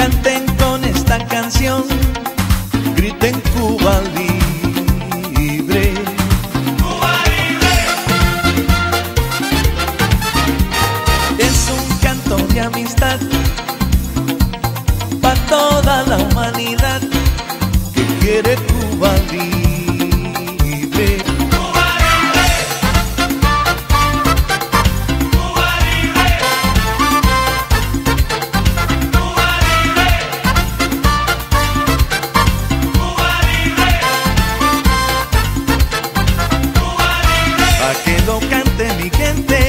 canten con esta canción, griten Cuba libre. Cuba libre. Es un canto de amistad para toda la humanidad que quiere que lo cante mi gente.